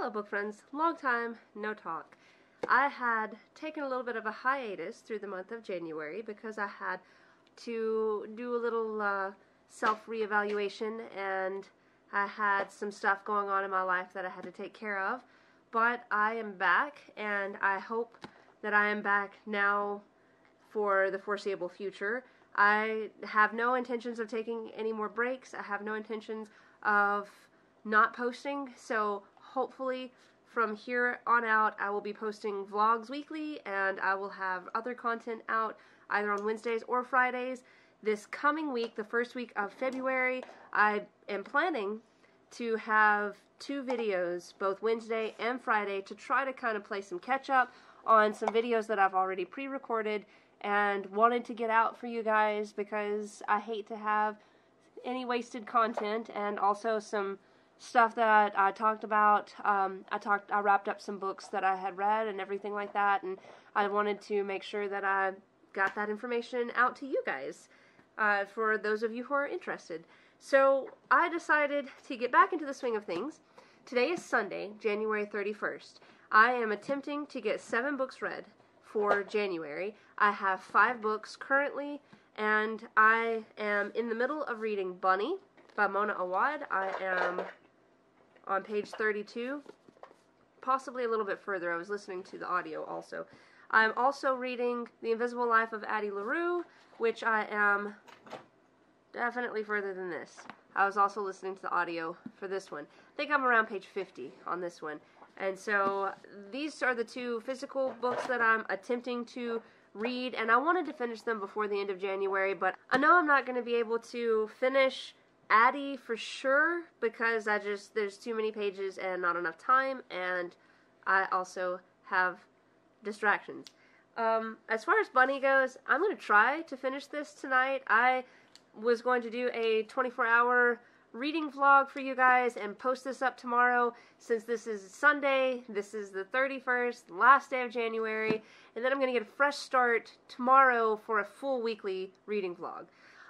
Hello, book friends. Long time no talk. I had taken a little bit of a hiatus through the month of January because I had to do a little uh, self reevaluation and I had some stuff going on in my life that I had to take care of. But I am back and I hope that I am back now for the foreseeable future. I have no intentions of taking any more breaks. I have no intentions of not posting. So hopefully from here on out I will be posting vlogs weekly and I will have other content out either on Wednesdays or Fridays. This coming week, the first week of February, I am planning to have two videos, both Wednesday and Friday, to try to kind of play some catch up on some videos that I've already pre recorded and wanted to get out for you guys because I hate to have any wasted content and also some stuff that I talked about. Um, I talked, I wrapped up some books that I had read and everything like that, and I wanted to make sure that I got that information out to you guys uh, for those of you who are interested. So I decided to get back into the swing of things. Today is Sunday, January 31st. I am attempting to get seven books read for January. I have five books currently, and I am in the middle of reading Bunny by Mona Awad. I am on page 32, possibly a little bit further. I was listening to the audio also. I'm also reading The Invisible Life of Addie LaRue, which I am definitely further than this. I was also listening to the audio for this one. I think I'm around page 50 on this one. And so these are the two physical books that I'm attempting to read, and I wanted to finish them before the end of January, but I know I'm not going to be able to finish Addie for sure because I just there's too many pages and not enough time, and I also have distractions. Um, as far as Bunny goes, I'm going to try to finish this tonight. I was going to do a 24 hour reading vlog for you guys and post this up tomorrow since this is Sunday. This is the 31st, last day of January, and then I'm going to get a fresh start tomorrow for a full weekly reading vlog.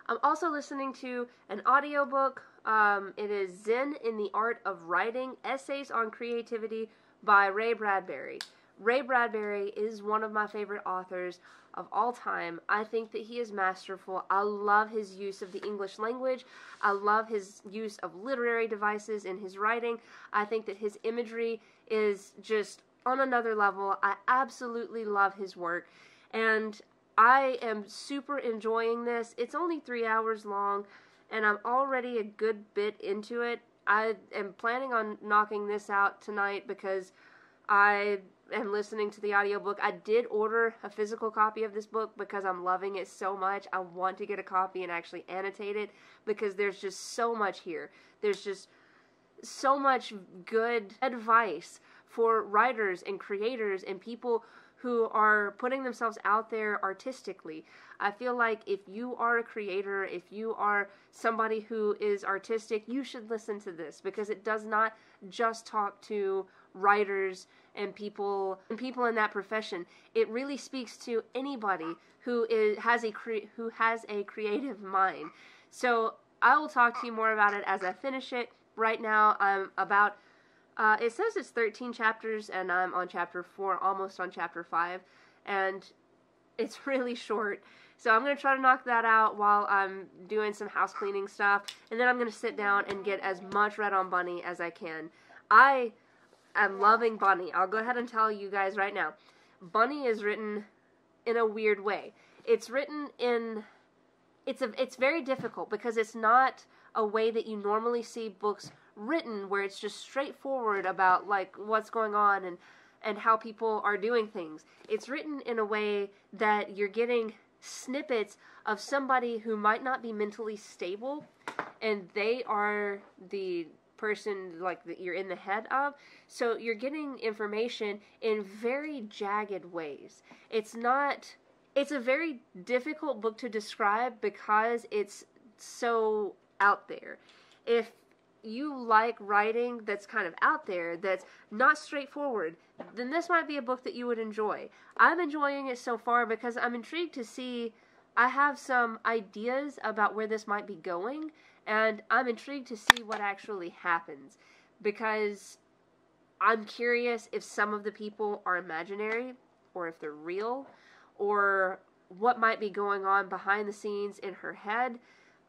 I'm also listening to an audiobook. Um, it is Zen in the Art of Writing Essays on Creativity by Ray Bradbury. Ray Bradbury is one of my favorite authors of all time. I think that he is masterful. I love his use of the English language. I love his use of literary devices in his writing. I think that his imagery is just on another level. I absolutely love his work. And I am super enjoying this. It's only three hours long, and I'm already a good bit into it. I am planning on knocking this out tonight because I am listening to the audiobook. I did order a physical copy of this book because I'm loving it so much. I want to get a copy and actually annotate it because there's just so much here. There's just so much good advice for writers and creators and people who are putting themselves out there artistically. I feel like if you are a creator, if you are somebody who is artistic, you should listen to this because it does not just talk to writers and people and people in that profession. It really speaks to anybody who is has a cre- who has a creative mind. So I will talk to you more about it as I finish it. Right now, I'm about uh, it says it's 13 chapters, and I'm on chapter 4, almost on chapter 5, and it's really short. So I'm going to try to knock that out while I'm doing some house cleaning stuff, and then I'm going to sit down and get as much read on Bunny as I can. I am loving Bunny. I'll go ahead and tell you guys right now. Bunny is written in a weird way. It's written in it's a it's very difficult because it's not a way that you normally see books written where it's just straightforward about like what's going on and and how people are doing things. It's written in a way that you're getting snippets of somebody who might not be mentally stable and they are the person like that you're in the head of. So you're getting information in very jagged ways. It's not it's a very difficult book to describe because it's so out there. If you like writing that's kind of out there, that's not straightforward, then this might be a book that you would enjoy. I'm enjoying it so far because I'm intrigued to see. I have some ideas about where this might be going, and I'm intrigued to see what actually happens because I'm curious if some of the people are imaginary or if they're real or what might be going on behind the scenes in her head.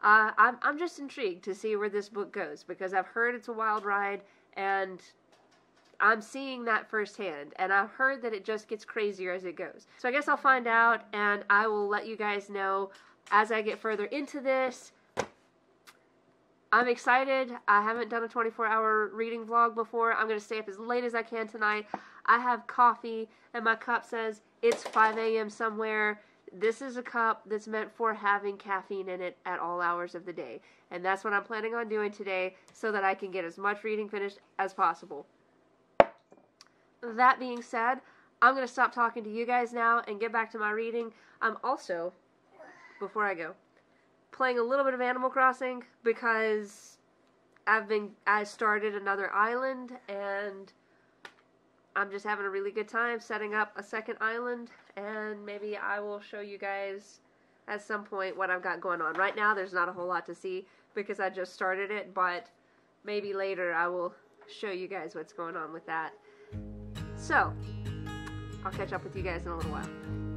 Uh, I'm, I'm just intrigued to see where this book goes because I've heard it's a wild ride and I'm seeing that firsthand, and I've heard that it just gets crazier as it goes. So I guess I'll find out, and I will let you guys know as I get further into this. I'm excited. I haven't done a 24 hour reading vlog before. I'm going to stay up as late as I can tonight. I have coffee, and my cup says it's 5 a.m. somewhere. This is a cup that's meant for having caffeine in it at all hours of the day. And that's what I'm planning on doing today so that I can get as much reading finished as possible. That being said, I'm going to stop talking to you guys now and get back to my reading. I'm also, before I go, playing a little bit of Animal Crossing because I've been I started another island and I'm just having a really good time setting up a second island and maybe I will show you guys at some point what I've got going on. Right now there's not a whole lot to see because I just started it, but maybe later I will show you guys what's going on with that. So, I'll catch up with you guys in a little while.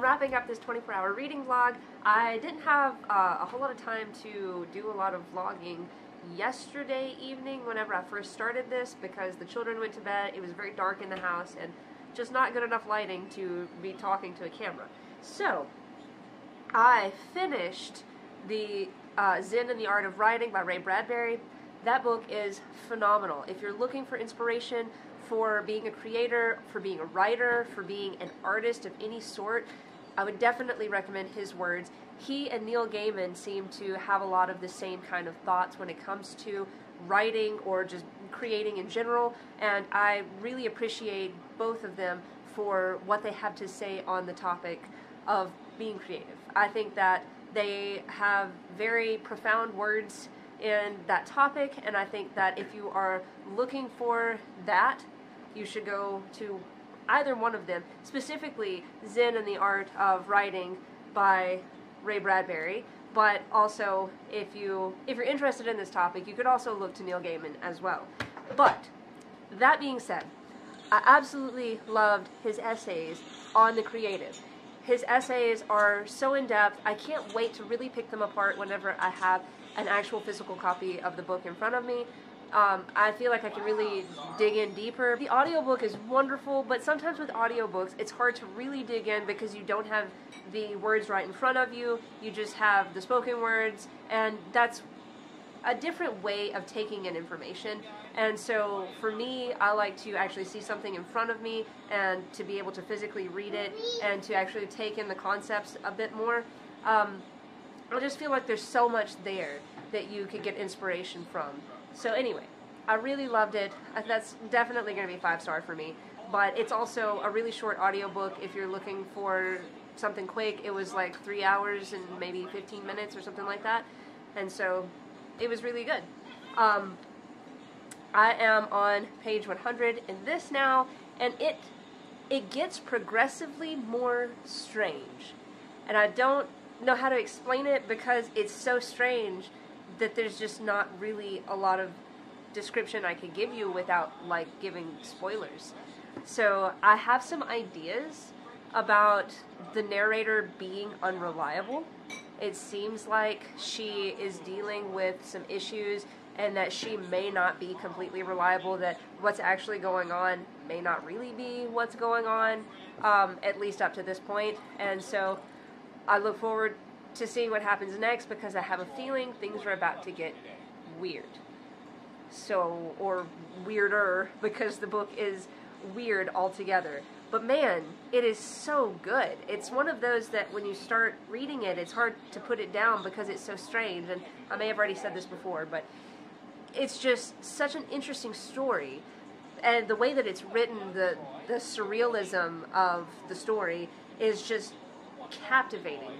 I'm wrapping up this 24 hour reading vlog. I didn't have uh, a whole lot of time to do a lot of vlogging yesterday evening whenever I first started this because the children went to bed, it was very dark in the house and just not good enough lighting to be talking to a camera. So, I finished the uh, Zen and the Art of Writing by Ray Bradbury. That book is phenomenal. If you're looking for inspiration for being a creator, for being a writer, for being an artist of any sort, I would definitely recommend his words. He and Neil Gaiman seem to have a lot of the same kind of thoughts when it comes to writing or just creating in general, and I really appreciate both of them for what they have to say on the topic of being creative. I think that they have very profound words in that topic, and I think that if you are looking for that, you should go to either one of them, specifically Zen and the Art of Writing by Ray Bradbury. But also, if you if you're interested in this topic, you could also look to Neil Gaiman as well. But that being said, I absolutely loved his essays on the creative. His essays are so in depth. I can't wait to really pick them apart whenever I have an actual physical copy of the book in front of me. Um, I feel like I can really dig in deeper. The audiobook is wonderful, but sometimes with audiobooks, it's hard to really dig in because you don't have the words right in front of you. You just have the spoken words, and that's a different way of taking in information. And so for me, I like to actually see something in front of me and to be able to physically read it and to actually take in the concepts a bit more. Um, I just feel like there's so much there that you could get inspiration from. So anyway, I really loved it. Uh, That's definitely going to be five star for me. But it's also a really short audiobook if you're looking for something quick. It was like three hours and maybe 15 minutes or something like that. And so it was really good. Um, I am on page 100 in this now, and it it gets progressively more strange. And I don't know how to explain it because it's so strange that there's just not really a lot of description I could give you without like giving spoilers. So I have some ideas about the narrator being unreliable. It seems like she is dealing with some issues and that she may not be completely reliable, that what's actually going on may not really be what's going on, um, at least up to this point. And so I look forward to seeing what happens next because I have a feeling things are about to get weird. So, or weirder because the book is weird altogether. But man, it is so good. It's one of those that when you start reading it, it's hard to put it down because it's so strange. And I may have already said this before, but it's just such an interesting story. And the way that it's written, the, the surrealism of the story is just captivating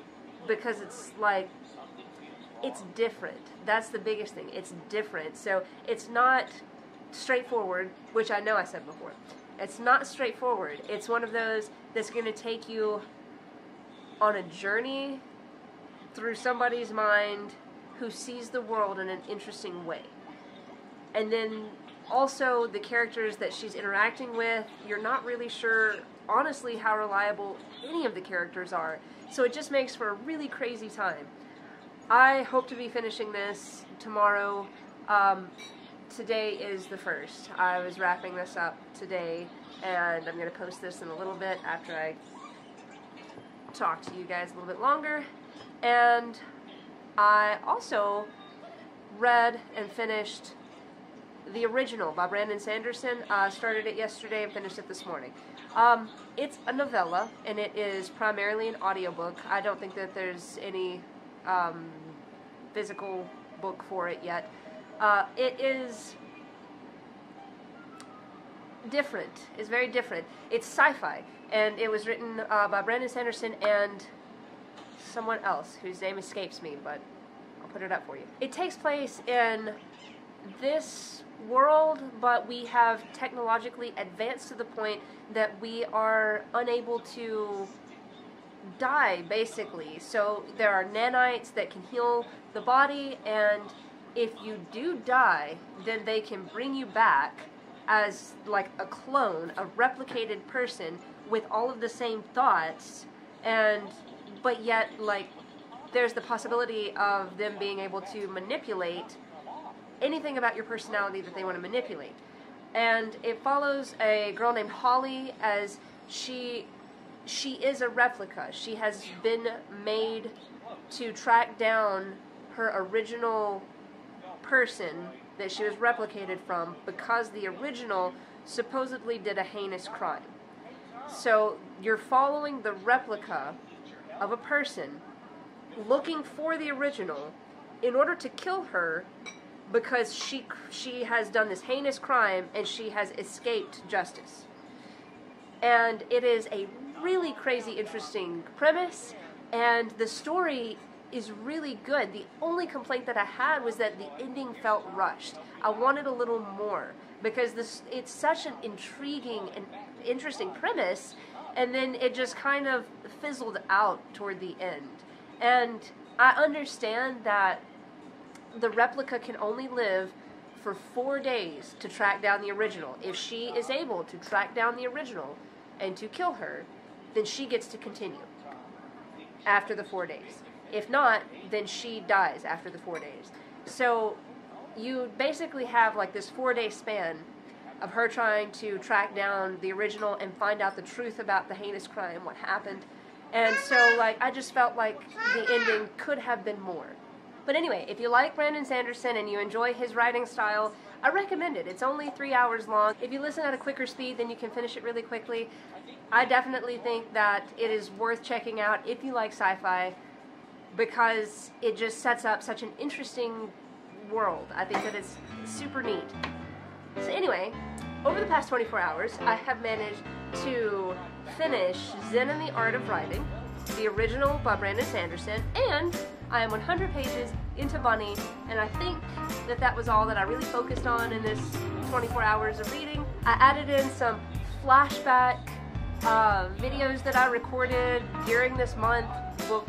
because it's like it's different. That's the biggest thing. It's different. So it's not straightforward, which I know I said before. It's not straightforward. It's one of those that's going to take you on a journey through somebody's mind who sees the world in an interesting way. And then also the characters that she's interacting with, you're not really sure honestly how reliable any of the characters are. So it just makes for a really crazy time. I hope to be finishing this tomorrow. Um, today is the first. I was wrapping this up today, and I'm going to post this in a little bit after I talk to you guys a little bit longer. And I also read and finished the original by Brandon Sanderson. Uh, started it yesterday and finished it this morning. Um, it's a novella, and it is primarily an audiobook. I don't think that there's any um, physical book for it yet. Uh, it is different. It's very different. It's sci-fi, and it was written uh, by Brandon Sanderson and someone else whose name escapes me, but I'll put it up for you. It takes place in this world, but we have technologically advanced to the point that we are unable to die, basically. So there are nanites that can heal the body, and if you do die, then they can bring you back as like a clone, a replicated person with all of the same thoughts, and but yet like there's the possibility of them being able to manipulate anything about your personality that they want to manipulate. And it follows a girl named Holly as she she is a replica. She has been made to track down her original person that she was replicated from because the original supposedly did a heinous crime. So you're following the replica of a person looking for the original in order to kill her because she she has done this heinous crime and she has escaped justice. And it is a really crazy interesting premise and the story is really good. The only complaint that I had was that the ending felt rushed. I wanted a little more because this it's such an intriguing and interesting premise and then it just kind of fizzled out toward the end. And I understand that the replica can only live for four days to track down the original. If she is able to track down the original and to kill her, then she gets to continue after the four days. If not, then she dies after the four days. So you basically have like this four day span of her trying to track down the original and find out the truth about the heinous crime, what happened. And so, like, I just felt like the ending could have been more. But anyway, if you like Brandon Sanderson and you enjoy his writing style, I recommend it. It's only three hours long. If you listen at a quicker speed, then you can finish it really quickly. I definitely think that it is worth checking out if you like sci fi because it just sets up such an interesting world. I think that it's super neat. So, anyway, over the past 24 hours, I have managed to finish Zen and the Art of Writing, the original by Brandon Sanderson, and I am 100 pages into Bunny, and I think that that was all that I really focused on in this 24 hours of reading. I added in some flashback uh, videos that I recorded during this month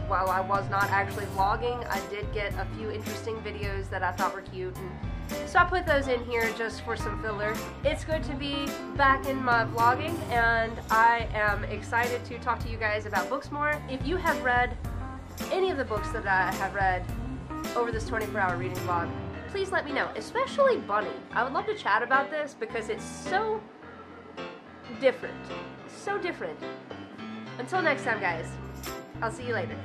while I was not actually vlogging. I did get a few interesting videos that I thought were cute, and so I put those in here just for some filler. It's good to be back in my vlogging, and I am excited to talk to you guys about books more. If you have read any of the books that I have read over this 24 hour reading vlog, please let me know, especially Bunny. I would love to chat about this because it's so different. So different. Until next time, guys, I'll see you later.